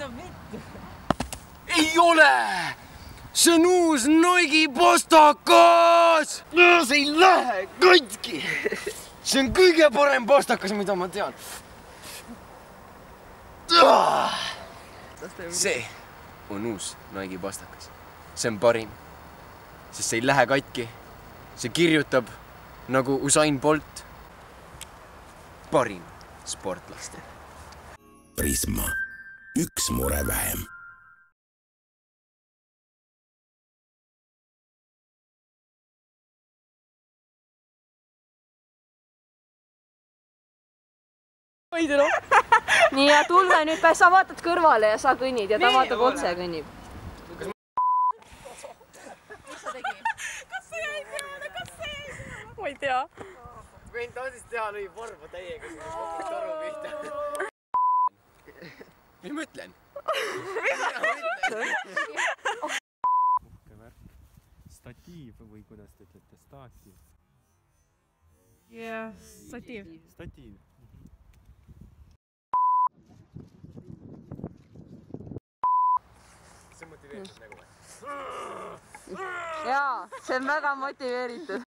mida vittu? ei ole, see on uus Nike postakas. no see ei lähe katki. see on kõige parem postakas, mida ma tean. see on uus Nike postakas, see on parim, sest see ei lähe katki. see kirjutab nagu Usain Bolt. parim sportlastele. Prisma, üks mure vähem nii ja Tulve nüüd, sa vaatad kõrvale ja sa kõnnid ja ta vaatab otse, kõnnib. ma ei tea. võin taasist teha lõi varba täiega sinna kokku toru pihta. Mis ma ütlen? statiiv või kuidas te ütlete, staativ, jah, statiiv. statiiv. see on motiveeritud nägu või? jaa, see on väga motiveeritud.